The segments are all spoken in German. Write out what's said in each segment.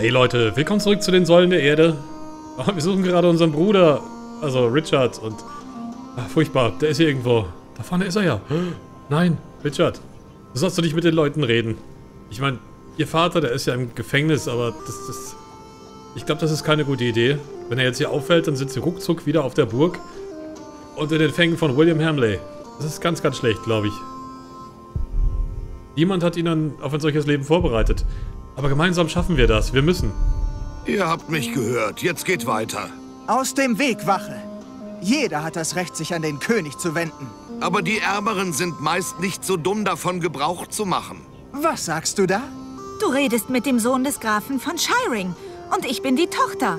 Hey Leute, willkommen zurück zu den Säulen der Erde. Oh, wir suchen gerade unseren Bruder, also Richard und... Ach, furchtbar, der ist hier irgendwo. Da vorne ist er ja. Nein, Richard, du sollst doch nicht mit den Leuten reden. Ich meine, ihr Vater, der ist ja im Gefängnis, aber das, das... Ich glaube, das ist keine gute Idee. Wenn er jetzt hier auffällt, dann sind sie ruckzuck wieder auf der Burg und in den Fängen von William Hamley. Das ist ganz, ganz schlecht, glaube ich. Niemand hat ihn auf ein solches Leben vorbereitet. Aber gemeinsam schaffen wir das. Wir müssen. Ihr habt mich gehört. Jetzt geht weiter. Aus dem Weg, Wache. Jeder hat das Recht, sich an den König zu wenden. Aber die Ärmeren sind meist nicht so dumm davon, Gebrauch zu machen. Was sagst du da? Du redest mit dem Sohn des Grafen von Shiring. Und ich bin die Tochter.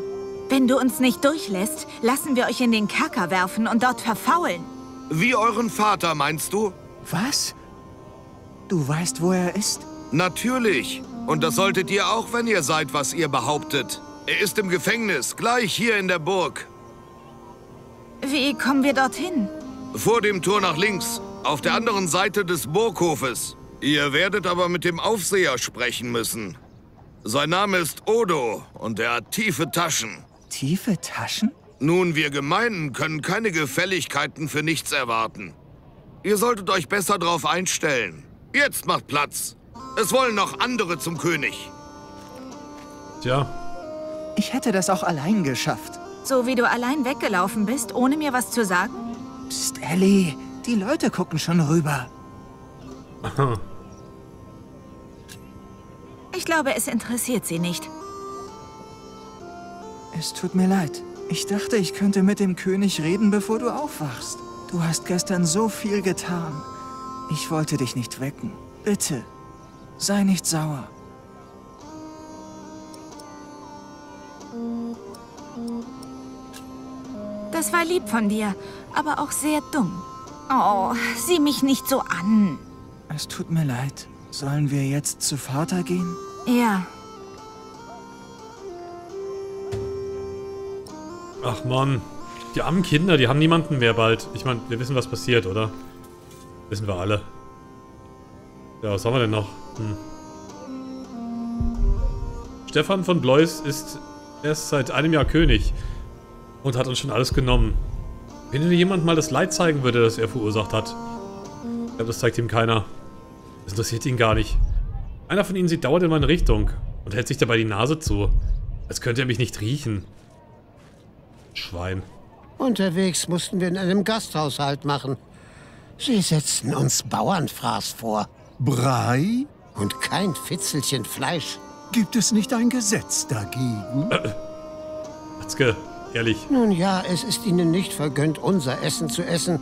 Wenn du uns nicht durchlässt, lassen wir euch in den Kerker werfen und dort verfaulen. Wie euren Vater, meinst du? Was? Du weißt, wo er ist? Natürlich. Und das solltet ihr auch, wenn ihr seid, was ihr behauptet. Er ist im Gefängnis, gleich hier in der Burg. Wie kommen wir dorthin? Vor dem Tor nach links, auf der anderen Seite des Burghofes. Ihr werdet aber mit dem Aufseher sprechen müssen. Sein Name ist Odo und er hat tiefe Taschen. Tiefe Taschen? Nun, wir Gemeinden können keine Gefälligkeiten für nichts erwarten. Ihr solltet euch besser darauf einstellen. Jetzt macht Platz. Es wollen noch andere zum König. Tja. Ich hätte das auch allein geschafft. So wie du allein weggelaufen bist, ohne mir was zu sagen? Psst, Ellie. Die Leute gucken schon rüber. ich glaube, es interessiert sie nicht. Es tut mir leid. Ich dachte, ich könnte mit dem König reden, bevor du aufwachst. Du hast gestern so viel getan. Ich wollte dich nicht wecken. Bitte, sei nicht sauer. Das war lieb von dir, aber auch sehr dumm. Oh, sieh mich nicht so an. Es tut mir leid. Sollen wir jetzt zu Vater gehen? Ja. Ach Mann. Die armen Kinder, die haben niemanden mehr bald. Ich meine, wir wissen, was passiert, oder? Wissen wir alle. Ja, was haben wir denn noch? Hm. Stefan von Blois ist erst seit einem Jahr König und hat uns schon alles genommen. Wenn dir jemand mal das Leid zeigen würde, das er verursacht hat. Ich glaube, das zeigt ihm keiner. Das interessiert ihn gar nicht. Einer von ihnen sieht dauernd in meine Richtung und hält sich dabei die Nase zu. Als könnte er mich nicht riechen. Schwein. Unterwegs mussten wir in einem Gasthaushalt machen. Sie setzten uns Bauernfraß vor. Brei? Und kein Fitzelchen Fleisch. Gibt es nicht ein Gesetz dagegen? Äh, Matzke, ehrlich. Nun ja, es ist Ihnen nicht vergönnt, unser Essen zu essen.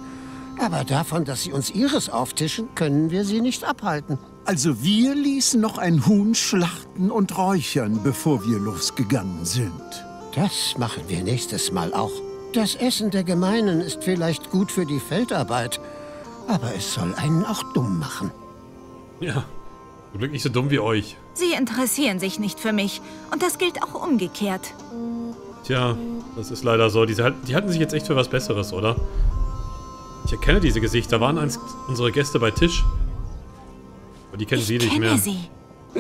Aber davon, dass Sie uns Ihres auftischen, können wir Sie nicht abhalten. Also wir ließen noch ein Huhn schlachten und räuchern, bevor wir losgegangen sind. Das machen wir nächstes Mal auch. Das Essen der Gemeinen ist vielleicht gut für die Feldarbeit, aber es soll einen auch dumm machen. Ja, zum Glück nicht so dumm wie euch. Sie interessieren sich nicht für mich. Und das gilt auch umgekehrt. Tja, das ist leider so. Die, die halten sich jetzt echt für was Besseres, oder? Ich erkenne diese Gesichter. Waren einst unsere Gäste bei Tisch. Aber die kennen ich sie nicht kenne mehr. Sie.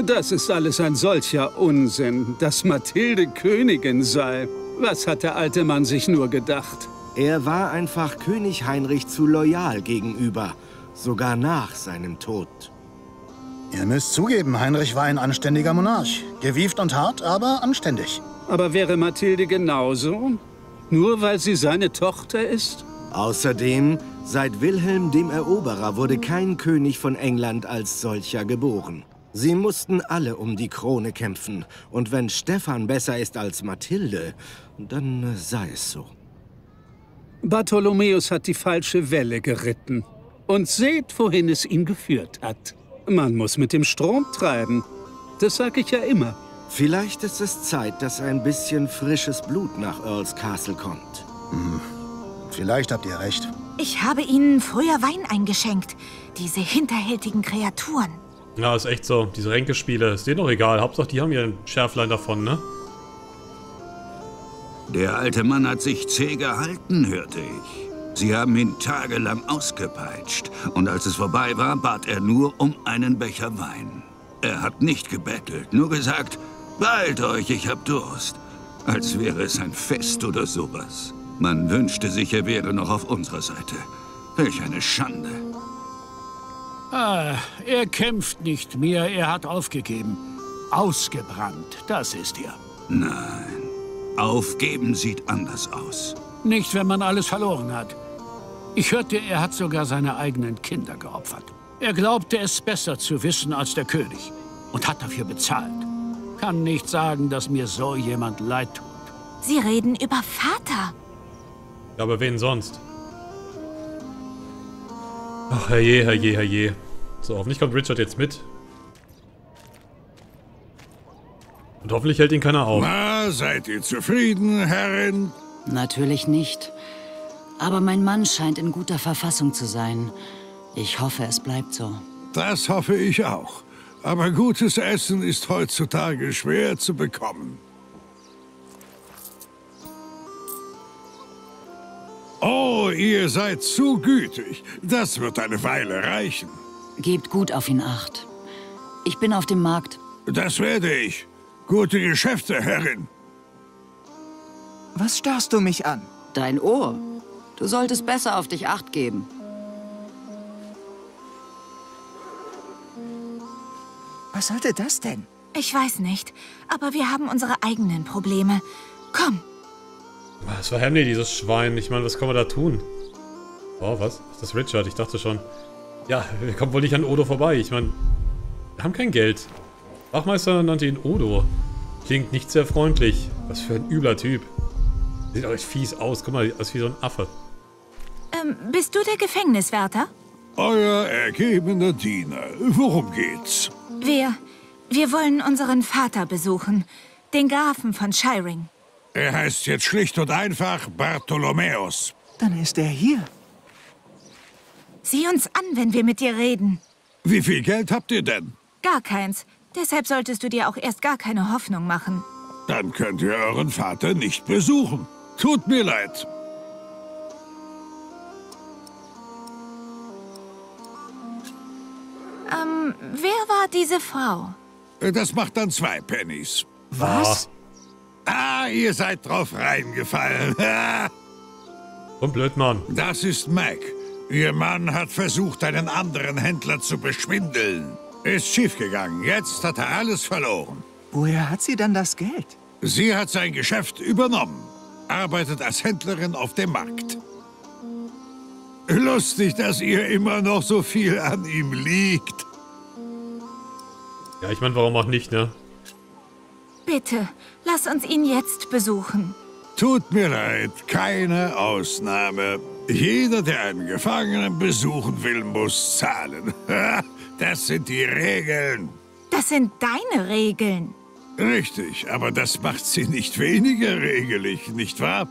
Das ist alles ein solcher Unsinn, dass Mathilde Königin sei. Was hat der alte Mann sich nur gedacht? Er war einfach König Heinrich zu loyal gegenüber, sogar nach seinem Tod. Ihr müsst zugeben, Heinrich war ein anständiger Monarch. Gewieft und hart, aber anständig. Aber wäre Mathilde genauso? Nur weil sie seine Tochter ist? Außerdem, seit Wilhelm dem Eroberer wurde kein König von England als solcher geboren. Sie mussten alle um die Krone kämpfen. Und wenn Stefan besser ist als Mathilde, dann sei es so. Bartholomäus hat die falsche Welle geritten. Und seht, wohin es ihn geführt hat. Man muss mit dem Strom treiben. Das sage ich ja immer. Vielleicht ist es Zeit, dass ein bisschen frisches Blut nach Earls Castle kommt. Hm. Vielleicht habt ihr recht. Ich habe Ihnen früher Wein eingeschenkt. Diese hinterhältigen Kreaturen. Ja, ist echt so. Diese Ränkespiele, ist denen doch egal. Hauptsache, die haben ihren Schärflein davon, ne? Der alte Mann hat sich zäh gehalten, hörte ich. Sie haben ihn tagelang ausgepeitscht. Und als es vorbei war, bat er nur um einen Becher Wein. Er hat nicht gebettelt, nur gesagt, Beeilt euch, ich hab Durst. Als wäre es ein Fest oder sowas. Man wünschte sich, er wäre noch auf unserer Seite. Welch eine Schande. Ah, er kämpft nicht mehr, er hat aufgegeben. Ausgebrannt, das ist er. Nein, aufgeben sieht anders aus. Nicht, wenn man alles verloren hat. Ich hörte, er hat sogar seine eigenen Kinder geopfert. Er glaubte es besser zu wissen als der König und hat dafür bezahlt. Kann nicht sagen, dass mir so jemand leid tut. Sie reden über Vater. Ja, aber wen sonst? Ach, herrje, herrje, herrje. So, hoffentlich kommt Richard jetzt mit. Und hoffentlich hält ihn keiner auf. Na, seid ihr zufrieden, Herrin? Natürlich nicht. Aber mein Mann scheint in guter Verfassung zu sein. Ich hoffe, es bleibt so. Das hoffe ich auch. Aber gutes Essen ist heutzutage schwer zu bekommen. Oh, ihr seid zu gütig. Das wird eine Weile reichen. Gebt gut auf ihn acht. Ich bin auf dem Markt. Das werde ich. Gute Geschäfte, Herrin. Was starrst du mich an? Dein Ohr. Du solltest besser auf dich acht geben. Was sollte das denn? Ich weiß nicht, aber wir haben unsere eigenen Probleme. Komm. Was war Henry, dieses Schwein? Ich meine, was kann man da tun? Oh, was? Ist das Richard? Ich dachte schon. Ja, wir kommen wohl nicht an Odo vorbei. Ich meine, wir haben kein Geld. Wachmeister nannte ihn Odo. Klingt nicht sehr freundlich. Was für ein übler Typ. Sieht auch echt fies aus. Guck mal, aus wie so ein Affe. Ähm, bist du der Gefängniswärter? Euer ergebener Diener. Worum geht's? Wir, wir wollen unseren Vater besuchen. Den Grafen von Shiring. Er heißt jetzt schlicht und einfach Bartholomäus. Dann ist er hier. Sieh uns an, wenn wir mit dir reden. Wie viel Geld habt ihr denn? Gar keins. Deshalb solltest du dir auch erst gar keine Hoffnung machen. Dann könnt ihr euren Vater nicht besuchen. Tut mir leid. Ähm, wer war diese Frau? Das macht dann zwei Pennies. Was? Ah, ihr seid drauf reingefallen. Und blöd, Mann. Das ist Mac. Ihr Mann hat versucht, einen anderen Händler zu beschwindeln. Ist schiefgegangen. Jetzt hat er alles verloren. Woher hat sie dann das Geld? Sie hat sein Geschäft übernommen. Arbeitet als Händlerin auf dem Markt. Lustig, dass ihr immer noch so viel an ihm liegt. Ja, ich meine, warum auch nicht, ne? Bitte, lass uns ihn jetzt besuchen. Tut mir leid, keine Ausnahme. Jeder, der einen Gefangenen besuchen will, muss zahlen. Das sind die Regeln. Das sind deine Regeln. Richtig, aber das macht sie nicht weniger regelig, nicht wahr?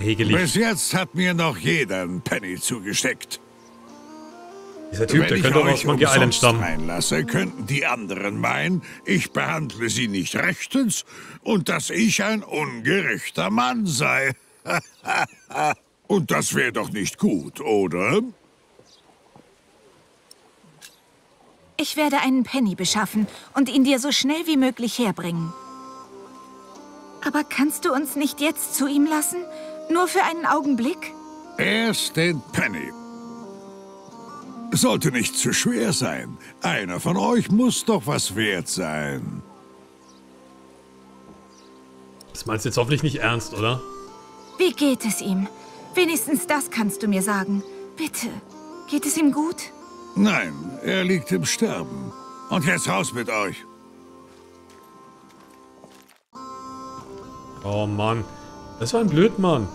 Regelig. Bis jetzt hat mir noch jeder einen Penny zugesteckt. Dieser Typ, Wenn der ich könnte auch aus Monkey Island stammen. reinlasse, könnten die anderen meinen, ich behandle sie nicht rechtens und dass ich ein ungerechter Mann sei. und das wäre doch nicht gut, oder? Ich werde einen Penny beschaffen und ihn dir so schnell wie möglich herbringen. Aber kannst du uns nicht jetzt zu ihm lassen? Nur für einen Augenblick? Erst den Penny. Sollte nicht zu schwer sein. Einer von euch muss doch was wert sein. Das meinst du jetzt hoffentlich nicht ernst, oder? Wie geht es ihm? Wenigstens das kannst du mir sagen. Bitte. Geht es ihm gut? Nein, er liegt im Sterben. Und jetzt raus mit euch. Oh Mann. Das war ein Blödmann.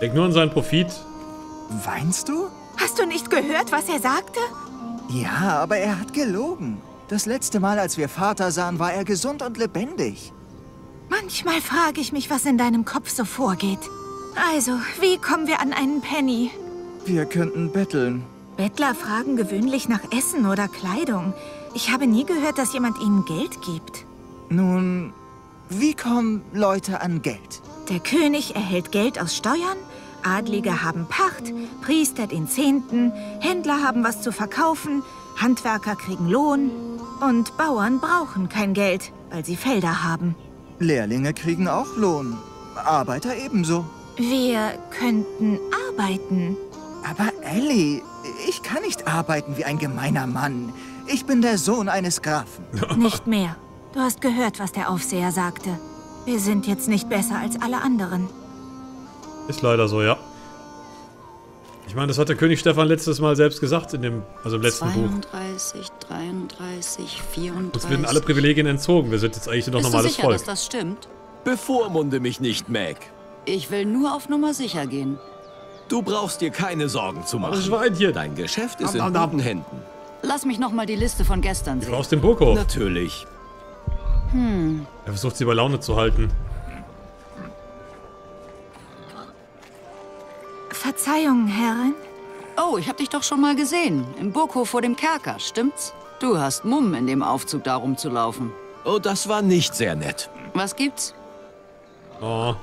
Denk nur an seinen Profit. Weinst du? Hast du nicht gehört, was er sagte? Ja, aber er hat gelogen. Das letzte Mal, als wir Vater sahen, war er gesund und lebendig. Manchmal frage ich mich, was in deinem Kopf so vorgeht. Also, wie kommen wir an einen Penny? Wir könnten betteln. Bettler fragen gewöhnlich nach Essen oder Kleidung. Ich habe nie gehört, dass jemand ihnen Geld gibt. Nun, wie kommen Leute an Geld? Der König erhält Geld aus Steuern, Adlige haben Pacht, Priester den Zehnten, Händler haben was zu verkaufen, Handwerker kriegen Lohn. Und Bauern brauchen kein Geld, weil sie Felder haben. Lehrlinge kriegen auch Lohn. Arbeiter ebenso. Wir könnten arbeiten. Aber Ellie, ich kann nicht arbeiten wie ein gemeiner Mann. Ich bin der Sohn eines Grafen. Nicht mehr. Du hast gehört, was der Aufseher sagte. Wir sind jetzt nicht besser als alle anderen. Ist leider so, ja. Ich meine, das hat der König Stefan letztes Mal selbst gesagt, in dem, also im letzten 32, Buch. 33, 34. Uns werden alle Privilegien entzogen. Wir sind jetzt eigentlich nur Bist normales du sicher, Volk. dass das stimmt? Bevormunde mich nicht, Meg. Ich will nur auf Nummer sicher gehen. Du brauchst dir keine Sorgen zu machen. Schweinchen. Dein Geschäft ist in guten Händen. Lass mich noch mal die Liste von gestern sehen. Aus dem Burghof. Natürlich. Hm. Er versucht sie bei Laune zu halten. Verzeihung, Herrin. Oh, ich hab dich doch schon mal gesehen. Im Burghof vor dem Kerker, stimmt's? Du hast Mumm, in dem Aufzug da rumzulaufen. Oh, das war nicht sehr nett. Was gibt's? Oh.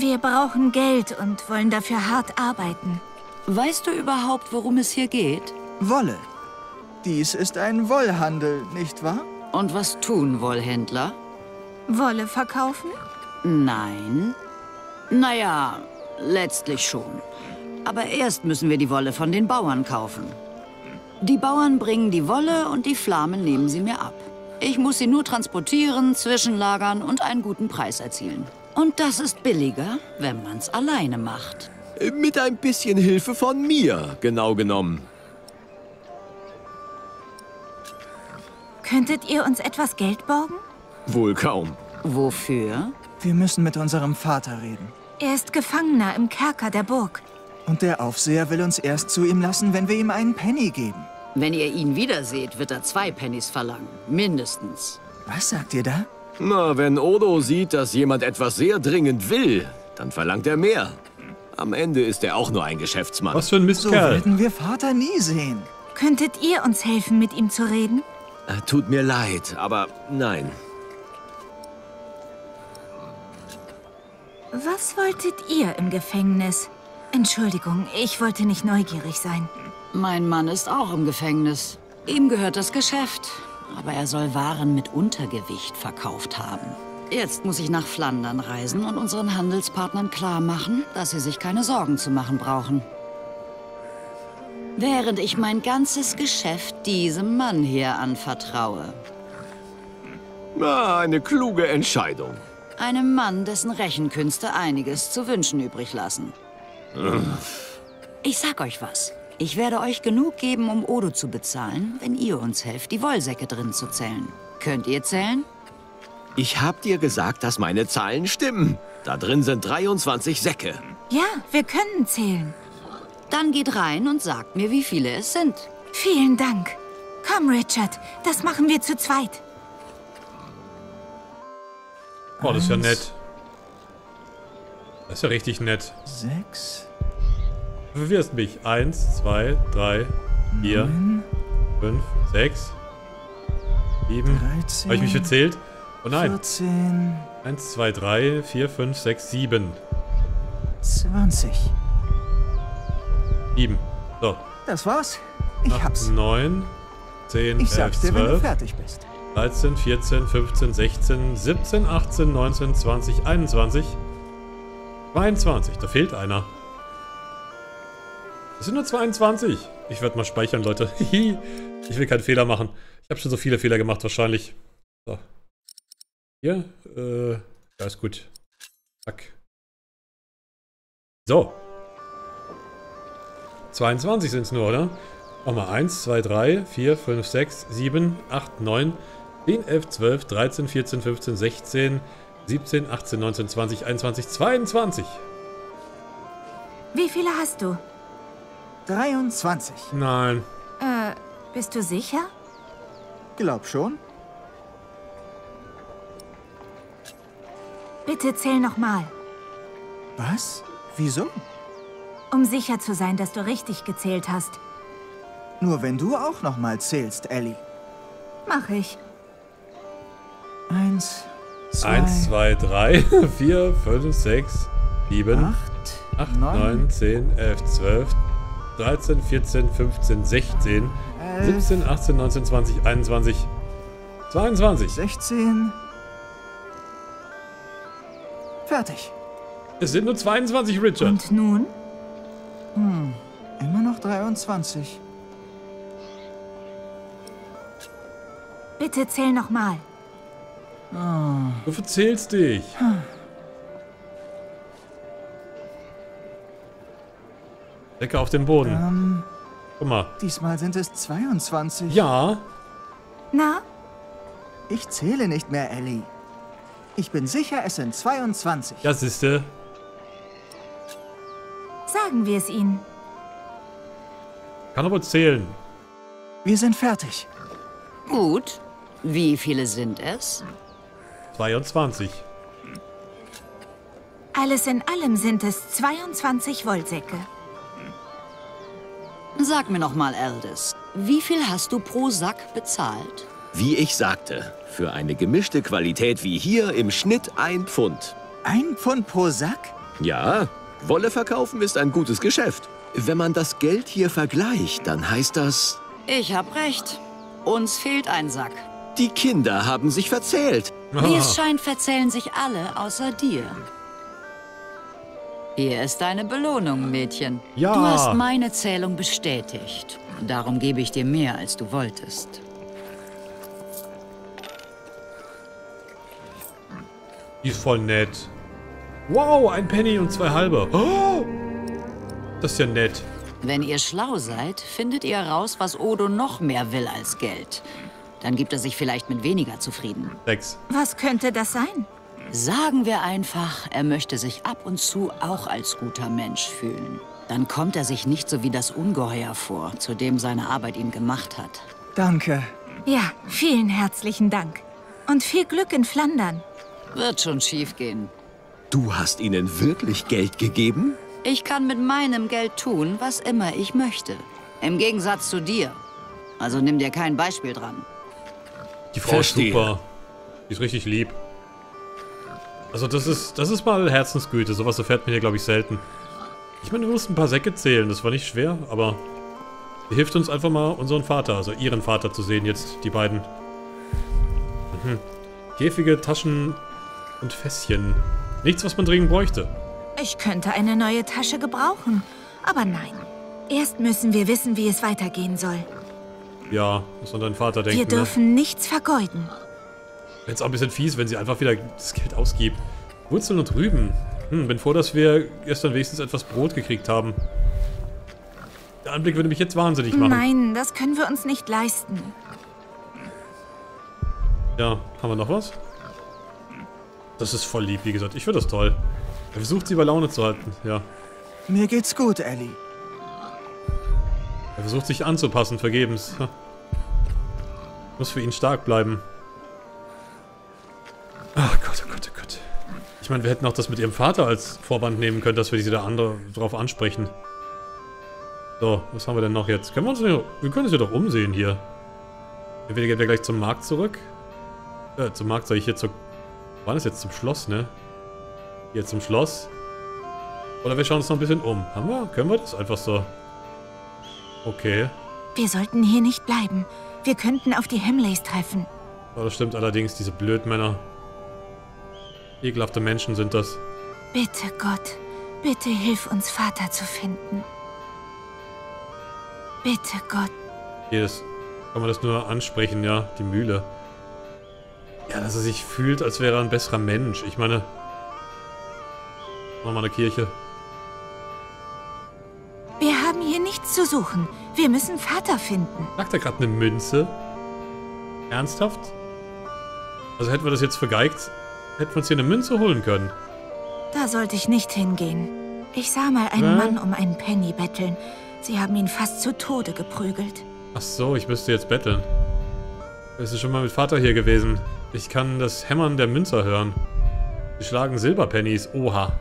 Wir brauchen Geld und wollen dafür hart arbeiten. Weißt du überhaupt, worum es hier geht? Wolle. Dies ist ein Wollhandel, nicht wahr? Und was tun Wollhändler? Wolle verkaufen? Nein. Naja, letztlich schon. Aber erst müssen wir die Wolle von den Bauern kaufen. Die Bauern bringen die Wolle und die Flamen nehmen sie mir ab. Ich muss sie nur transportieren, zwischenlagern und einen guten Preis erzielen. Und das ist billiger, wenn man's alleine macht. Mit ein bisschen Hilfe von mir, genau genommen. Könntet ihr uns etwas Geld borgen? Wohl kaum. Wofür? Wir müssen mit unserem Vater reden. Er ist Gefangener im Kerker der Burg. Und der Aufseher will uns erst zu ihm lassen, wenn wir ihm einen Penny geben. Wenn ihr ihn wiederseht, wird er zwei Pennies verlangen. Mindestens. Was sagt ihr da? Na, wenn Odo sieht, dass jemand etwas sehr dringend will, dann verlangt er mehr. Am Ende ist er auch nur ein Geschäftsmann. Was für ein So Mistkerl. werden wir Vater nie sehen. Könntet ihr uns helfen, mit ihm zu reden? Äh, Tut mir leid, aber nein. Was wolltet ihr im Gefängnis? Entschuldigung, ich wollte nicht neugierig sein. Mein Mann ist auch im Gefängnis. Ihm gehört das Geschäft. Aber er soll Waren mit Untergewicht verkauft haben. Jetzt muss ich nach Flandern reisen und unseren Handelspartnern klar machen, dass sie sich keine Sorgen zu machen brauchen. Während ich mein ganzes Geschäft diesem Mann hier anvertraue. Na, eine kluge Entscheidung. Einem Mann, dessen Rechenkünste einiges zu wünschen übrig lassen. Ich sag euch was. Ich werde euch genug geben, um Odo zu bezahlen, wenn ihr uns helft, die Wollsäcke drin zu zählen. Könnt ihr zählen? Ich hab dir gesagt, dass meine Zahlen stimmen. Da drin sind 23 Säcke. Ja, wir können zählen. Dann geht rein und sagt mir, wie viele es sind. Vielen Dank. Komm, Richard, das machen wir zu zweit. Oh, das ist ja nett. Das ist ja richtig nett. Sechs, Du verwirrst mich. Eins, zwei, drei, vier, neun, fünf, sechs, sieben. Habe ich mich verzählt? Oh nein. vierzehn, Eins, zwei, drei, vier, fünf, sechs, sieben. zwanzig. Sieben. So. Das war's. Ich acht, hab's. neun, zehn, Ich elf, sag's dir, wenn du fertig bist. 13, 14, 15, 16, 17, 18, 19, 20, 21, 22. Da fehlt einer. Das sind nur 22. Ich werde mal speichern, Leute. ich will keinen Fehler machen. Ich habe schon so viele Fehler gemacht, wahrscheinlich. So. Hier. Äh, ja, ist gut. Zack. So. 22 sind es nur, oder? Nochmal 1, 2, 3, 4, 5, 6, 7, 8, 9, 10, 11, 12, 13, 14, 15, 16, 17, 18, 19, 20, 21, 22. Wie viele hast du? 23. Nein. Äh, bist du sicher? Glaub schon. Bitte zähl nochmal, Was? Wieso? um sicher zu sein, dass du richtig gezählt hast. Nur wenn du auch noch mal zählst, Ellie. Mach ich. Eins, zwei, 1, 2, 3, 4, 5, 6, 7, acht, 8, neun, 9, 10, 11, 12, 13, 14, 15, 16, 11, 17, 18, 19, 20, 21, 22. 16. Fertig. Es sind nur 22, Richard. Und nun? Hm, immer noch 23. Bitte zähl nochmal. Oh. Du verzählst dich. Decke auf den Boden. Ähm, Guck mal. diesmal sind es 22. Ja. Na? Ich zähle nicht mehr, Ellie. Ich bin sicher, es sind 22. Ja, siehste. Sagen wir es ihnen. Kann aber zählen. Wir sind fertig. Gut. Wie viele sind es? 22. Alles in allem sind es 22 Wollsäcke. Sag mir noch mal, Aldous, wie viel hast du pro Sack bezahlt? Wie ich sagte, für eine gemischte Qualität wie hier im Schnitt ein Pfund. Ein Pfund pro Sack? Ja, Wolle verkaufen ist ein gutes Geschäft. Wenn man das Geld hier vergleicht, dann heißt das, Ich hab recht. Uns fehlt ein Sack. die Kinder haben sich verzählt. Wie es scheint, verzählen sich alle außer dir. Hier ist deine Belohnung, Mädchen. Ja. Du hast meine Zählung bestätigt. Darum gebe ich dir mehr, als du wolltest. Die ist voll nett. Wow, ein Penny und zwei halbe. Oh, das ist ja nett. Wenn ihr schlau seid, findet ihr heraus, was Odo noch mehr will als Geld. Dann gibt er sich vielleicht mit weniger zufrieden. Sechs. Was könnte das sein? Sagen wir einfach, er möchte sich ab und zu auch als guter Mensch fühlen. Dann kommt er sich nicht so wie das Ungeheuer vor, zu dem seine Arbeit ihn gemacht hat. Danke. Ja, vielen herzlichen Dank. Und viel Glück in Flandern. Wird schon schief gehen. Du hast ihnen wirklich Geld gegeben? Ich kann mit meinem Geld tun, was immer ich möchte. Im Gegensatz zu dir. Also nimm dir kein Beispiel dran. Die Frau Verstehe. ist super. Die ist richtig lieb. Also das ist, das ist mal Herzensgüte. Sowas erfährt man hier, glaube ich, selten. Ich meine, wir mussten ein paar Säcke zählen. Das war nicht schwer, aber... Hilft uns einfach mal, unseren Vater, also ihren Vater zu sehen jetzt, die beiden. Mhm. Käfige, Taschen und Fässchen. Nichts, was man dringend bräuchte. Ich könnte eine neue Tasche gebrauchen. Aber nein. Erst müssen wir wissen, wie es weitergehen soll. Ja, muss an deinen Vater denken. wir ne? dürfen nichts vergeuden. Jetzt auch ein bisschen fies, wenn sie einfach wieder das Geld ausgibt. Wurzeln und Rüben. Hm, bin froh, dass wir gestern wenigstens etwas Brot gekriegt haben. Der Anblick würde mich jetzt wahnsinnig machen. Nein, das können wir uns nicht leisten. Ja, haben wir noch was? Das ist voll lieb, wie gesagt. Ich finde das toll. Er versucht sie bei Laune zu halten, ja. Mir geht's gut, Ellie. Er versucht sich anzupassen, vergebens. Muss für ihn stark bleiben. Ich meine, wir hätten auch das mit ihrem Vater als Vorwand nehmen können, dass wir diese da andere drauf ansprechen. So, was haben wir denn noch jetzt? Können wir uns nicht, wir können uns ja doch umsehen hier. Entweder gehen wir gleich zum Markt zurück. Äh, zum Markt sage ich jetzt zur... War das jetzt zum Schloss, ne? Hier zum Schloss. Oder wir schauen uns noch ein bisschen um. Haben wir? Können wir das einfach so? Okay. Wir sollten hier nicht bleiben. Wir könnten auf die Hemleys treffen. Ja, das stimmt allerdings, diese Blödmänner. Ekelhafte Menschen sind das. Bitte, Gott, bitte hilf uns, Vater zu finden. Bitte, Gott. Jedes. Kann man das nur ansprechen, ja, die Mühle. Ja, dass er sich fühlt, als wäre er ein besserer Mensch. Ich meine... Wir eine Kirche. Wir haben hier nichts zu suchen. Wir müssen Vater finden. Sagt er gerade eine Münze? Ernsthaft? Also hätten wir das jetzt vergeigt, hätten wir uns hier eine Münze holen können. Da sollte ich nicht hingehen. Ich sah mal einen Hä? Mann um einen Penny betteln. Sie haben ihn fast zu Tode geprügelt. Ach so, ich müsste jetzt betteln. Es ist schon mal mit Vater hier gewesen. Ich kann das Hämmern der Münzer hören. Sie schlagen Silberpennies. Oha.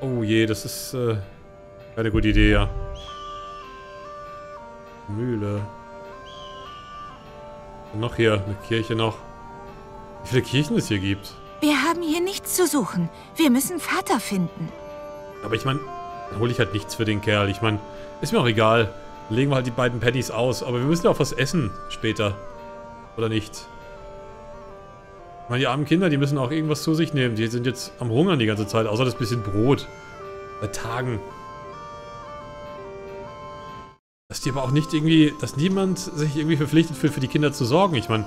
Oh je, das ist äh, keine gute Idee, ja. Mühle. Und noch hier, eine Kirche noch. Wie viele Kirchen es hier gibt. Wir haben hier nichts zu suchen. Wir müssen Vater finden. Aber ich meine, dann hole ich halt nichts für den Kerl. Ich meine, ist mir auch egal. Legen wir halt die beiden Pennies aus. Aber wir müssen ja auch was essen später. Oder nicht? Ich meine, die armen Kinder, die müssen auch irgendwas zu sich nehmen. Die sind jetzt am Hungern die ganze Zeit. Außer das bisschen Brot. Seit Tagen. Dass die aber auch nicht irgendwie, dass niemand sich irgendwie verpflichtet fühlt, für die Kinder zu sorgen. Ich meine,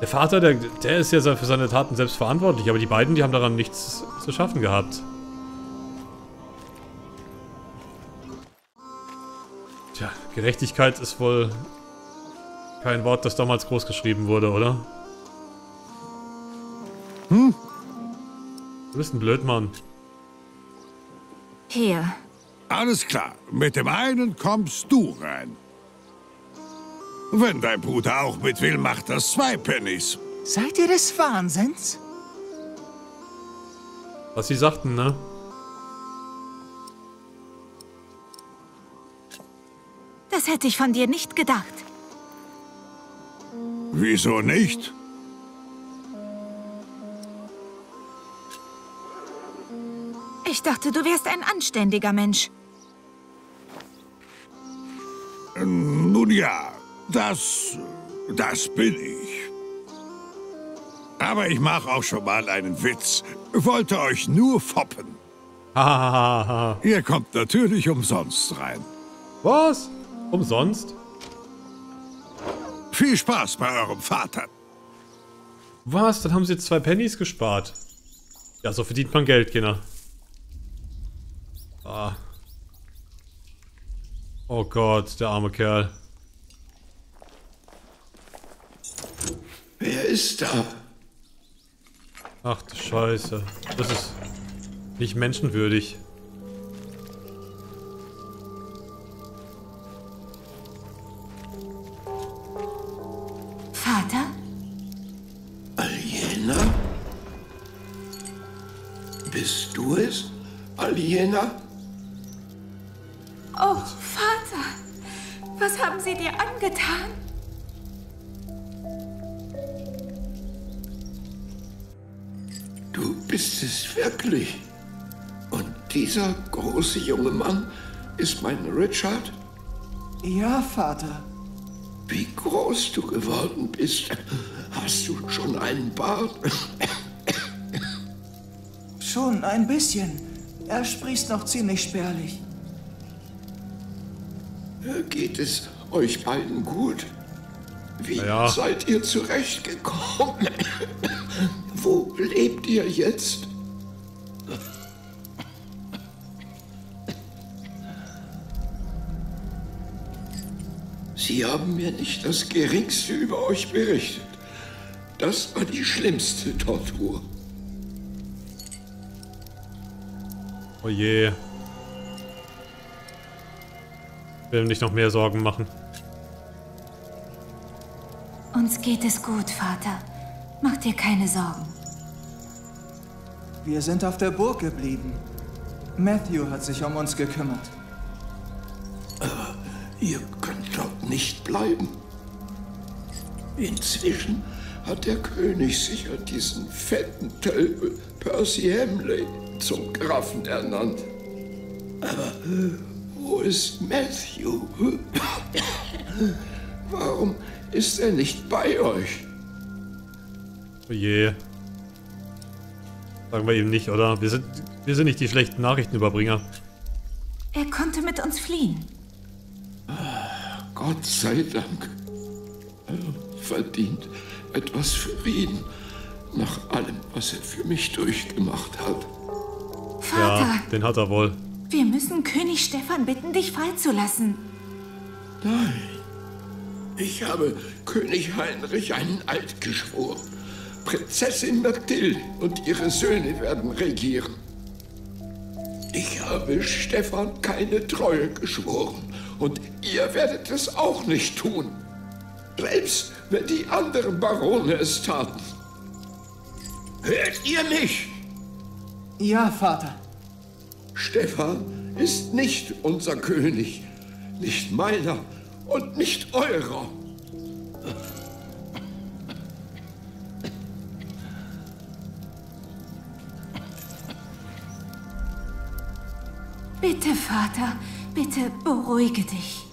der Vater, der, der ist ja für seine Taten selbst verantwortlich, aber die beiden, die haben daran nichts zu schaffen gehabt. Tja, Gerechtigkeit ist wohl kein Wort, das damals groß geschrieben wurde, oder? Hm? Du bist ein Blödmann. Hier. Alles klar. Mit dem einen kommst du rein. Wenn dein Bruder auch mit will, macht das zwei Pennies. Seid ihr des Wahnsinns? Was sie sagten, ne? Das hätte ich von dir nicht gedacht. Wieso nicht? Ich dachte, du wärst ein anständiger Mensch. Nun ja, das... das bin ich. Aber ich mache auch schon mal einen Witz. Wollte euch nur foppen. Hahaha. Ihr kommt natürlich umsonst rein. Was? Umsonst? Viel Spaß bei eurem Vater. Was? Dann haben sie jetzt zwei Pennies gespart. Ja, so verdient man Geld, Kinder. Ah. Oh Gott, der arme Kerl. Ist da? Ach du Scheiße. Das ist nicht menschenwürdig. Vater? Aliena? Bist du es, Aliena? Oh, Vater. Was haben sie dir angetan? Du bist es wirklich. Und dieser große junge Mann ist mein Richard? Ja, Vater. Wie groß du geworden bist. Hast du schon einen Bart? Schon ein bisschen. Er sprießt noch ziemlich spärlich. Geht es euch beiden gut? Wie Ja. seid ihr zurechtgekommen? Wo lebt ihr jetzt? Sie haben mir nicht das Geringste über euch berichtet. Das war die schlimmste Tortur. Oh je. Ich will nicht noch mehr Sorgen machen. Uns geht es gut, Vater. Mach dir keine Sorgen. Wir sind auf der Burg geblieben. Matthew hat sich um uns gekümmert. Ihr könnt dort nicht bleiben. Inzwischen hat der König sicher diesen fetten Tölpel Percy Hamley zum Grafen ernannt. Aber wo ist Matthew? Warum ist er nicht bei euch? Oh je. Sagen wir ihm nicht, oder? Wir sind, wir sind nicht die schlechten Nachrichtenüberbringer. Er konnte mit uns fliehen. Gott sei Dank. Er verdient etwas Frieden nach allem, was er für mich durchgemacht hat. Vater, Ja, den hat er wohl. wir müssen König Stefan bitten, dich freizulassen. Nein. Ich habe König Heinrich einen Eid geschworen. Prinzessin Mathilde und ihre Söhne werden regieren. Ich habe Stefan keine Treue geschworen und ihr werdet es auch nicht tun. Selbst wenn die anderen Barone es taten. Hört ihr mich? Ja, Vater. Stefan ist nicht unser König, nicht meiner und nicht eurer. Bitte, Vater, bitte beruhige dich.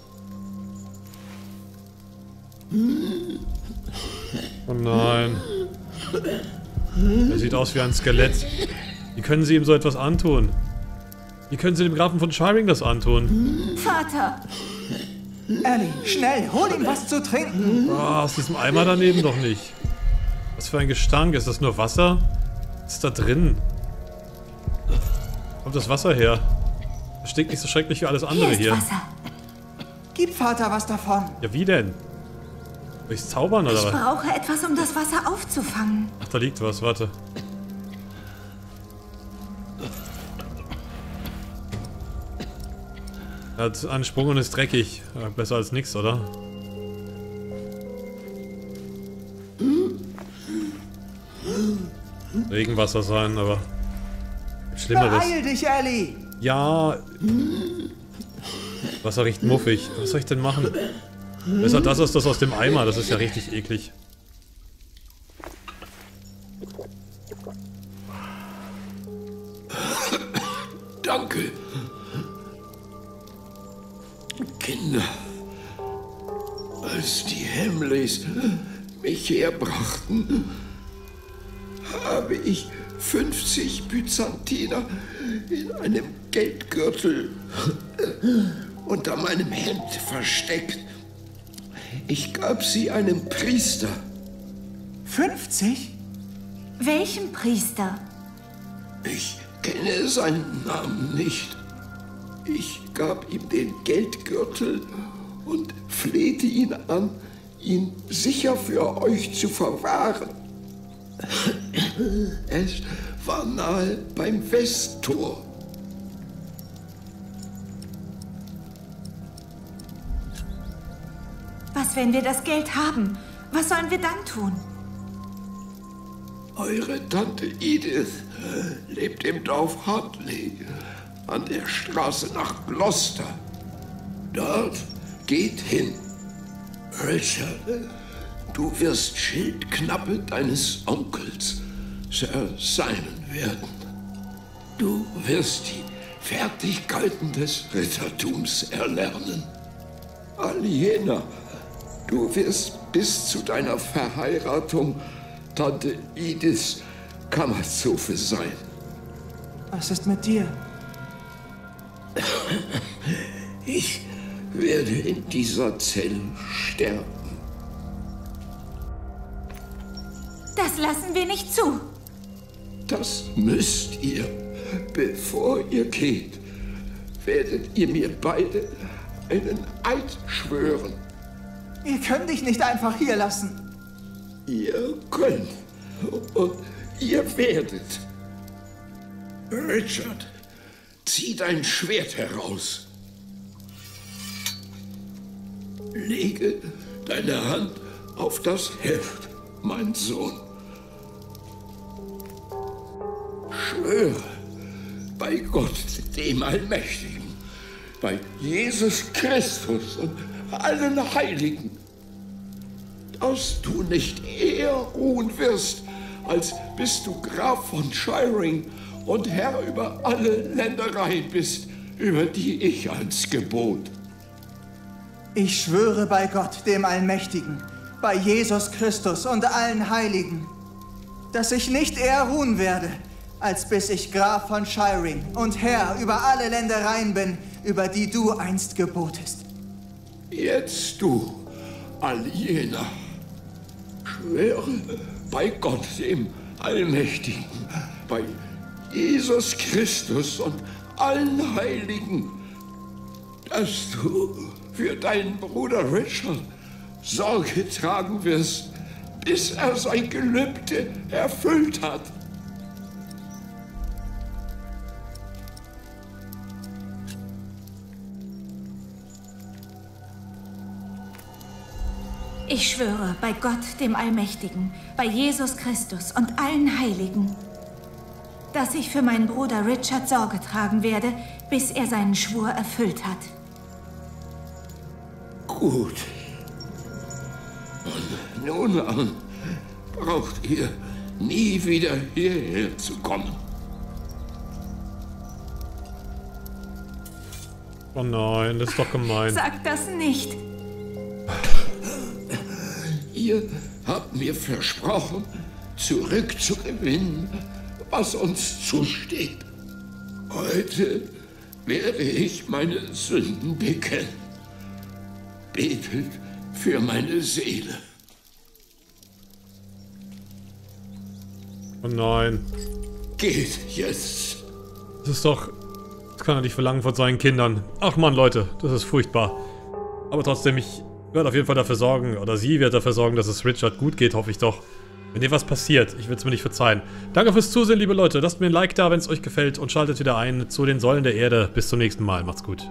Oh nein. Er sieht aus wie ein Skelett. Wie können sie ihm so etwas antun? Wie können sie dem Grafen von Shiring das antun? Vater! Ellie, schnell, hol ihm was zu trinken. Oh, aus diesem Eimer daneben doch nicht. Was für ein Gestank. Ist das nur Wasser? Was ist da drin? Kommt das Wasser her? Das stinkt nicht so schrecklich wie alles andere hier. Wasser. Gib Vater was davon. Ja, wie denn? Ich's zaubern oder Ich was? brauche etwas, um das Wasser aufzufangen. Ach, da liegt was, warte. Er hat einen Sprung und ist dreckig. Besser als nix, oder? Regenwasser sein, aber Schlimmeres. Beeil dich, Ellie. Ja. Wasser riecht muffig. Was soll ich denn machen? Besser das als das aus dem Eimer. Das ist ja richtig eklig. Danke. Kinder, als die Hamleys mich herbrachten, habe ich 50 Byzantiner in einem Geldgürtel unter meinem Hemd versteckt. Ich gab sie einem Priester. 50? Welchem Priester? Ich kenne seinen Namen nicht. Ich gab ihm den Geldgürtel und flehte ihn an, ihn sicher für euch zu verwahren. Es war nahe beim Westtor. Was, wenn wir das Geld haben? Was sollen wir dann tun? Eure Tante Edith lebt im Dorf Hartley an der Straße nach Gloucester. Dort geht hin. Richard, du wirst Schildknappe deines Onkels, Sir Simon, werden. Du wirst die Fertigkeiten des Rittertums erlernen. Aliena, du wirst bis zu deiner Verheiratung Tante Ediths Kammerzofe sein. Was ist mit dir? Ich werde in dieser Zelle sterben. Das lassen wir nicht zu. Das müsst ihr. Bevor ihr geht, werdet ihr mir beide einen Eid schwören. Wir können dich nicht einfach hier lassen. Ihr könnt und ihr werdet. Richard, zieh dein Schwert heraus. Lege deine Hand auf das Heft, mein Sohn. Schwöre bei Gott, dem Allmächtigen, bei Jesus Christus und allen Heiligen, dass du nicht eher ruhen wirst, als bis du Graf von Shiring und Herr über alle Ländereien bist, über die ich einst gebot. Ich schwöre bei Gott, dem Allmächtigen, bei Jesus Christus und allen Heiligen, dass ich nicht eher ruhen werde, als bis ich Graf von Shiring und Herr über alle Ländereien bin, über die du einst gebotest. Jetzt du, Aliena, schwöre bei Gott, dem Allmächtigen, bei Jesus Christus und allen Heiligen, dass du für deinen Bruder Richard Sorge tragen wirst, bis er sein Gelübde erfüllt hat. Ich schwöre bei Gott, dem Allmächtigen, bei Jesus Christus und allen Heiligen, dass ich für meinen Bruder Richard Sorge tragen werde, bis er seinen Schwur erfüllt hat. Gut. Und nun an braucht ihr nie wieder hierher zu kommen. Oh nein, das ist doch gemein. Sag das nicht. ihr habt mir versprochen, zurückzugewinnen, was uns zusteht. Heute werde ich meine Sünden bekennen. Betet für meine Seele. Oh nein. Geht jetzt. Das ist doch... Das kann er nicht verlangen von seinen Kindern. Ach man, Leute, das ist furchtbar. Aber trotzdem, ich werde auf jeden Fall dafür sorgen, oder sie wird dafür sorgen, dass es Richard gut geht, hoffe ich doch. Wenn dir was passiert, ich will es mir nicht verzeihen. Danke fürs Zusehen, liebe Leute. Lasst mir ein Like da, wenn es euch gefällt und schaltet wieder ein zu den Säulen der Erde. Bis zum nächsten Mal. Macht's gut.